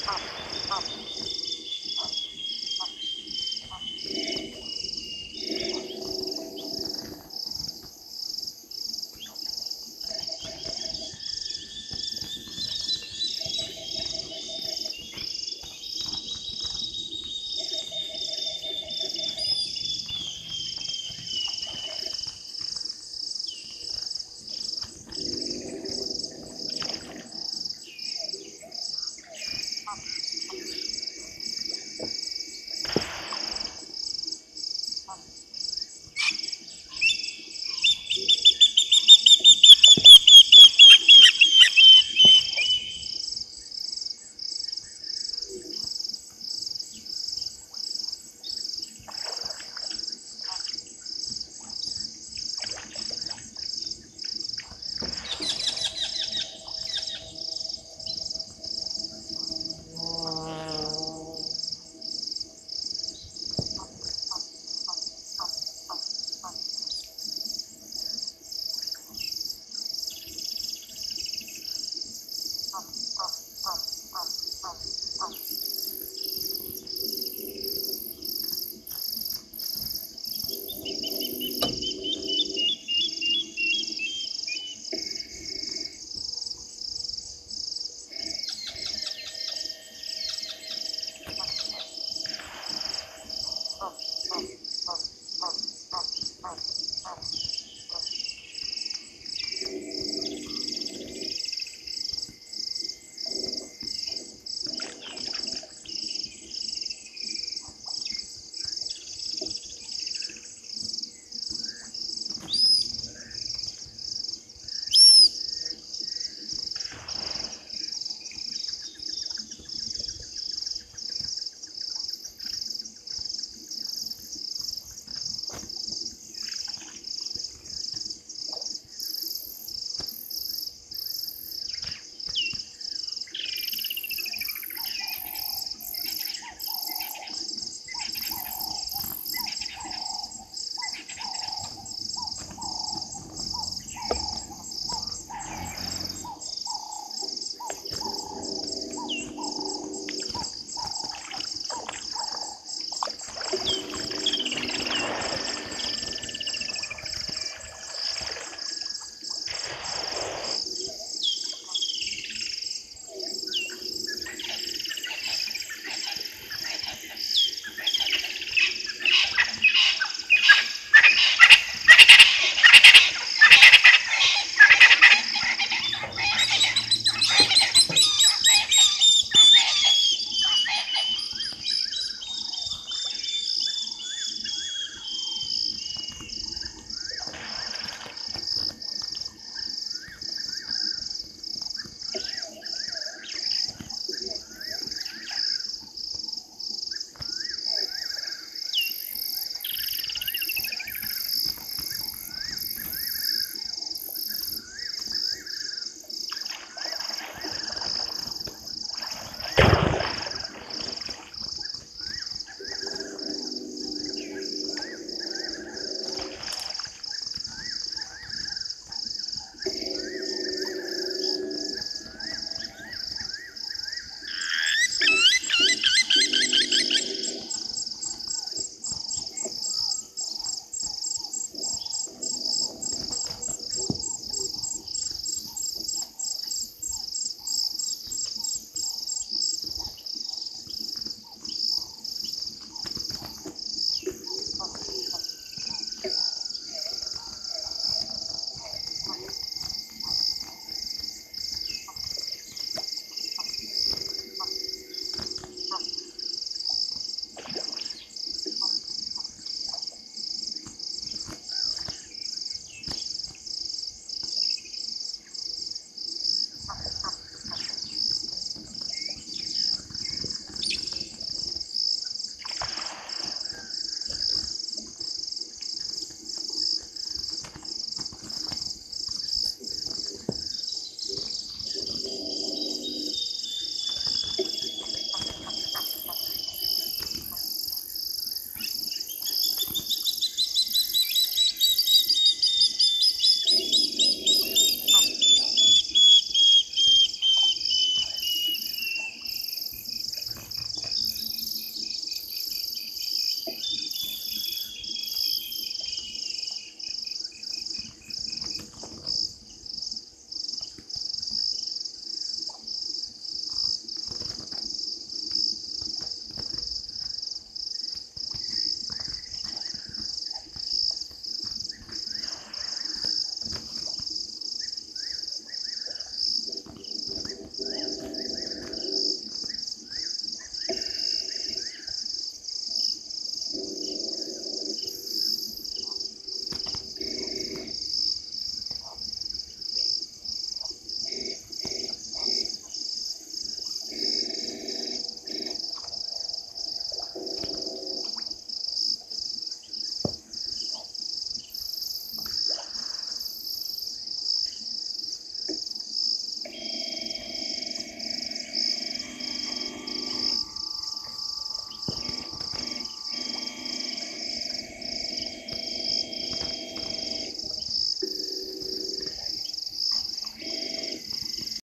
差不多差不多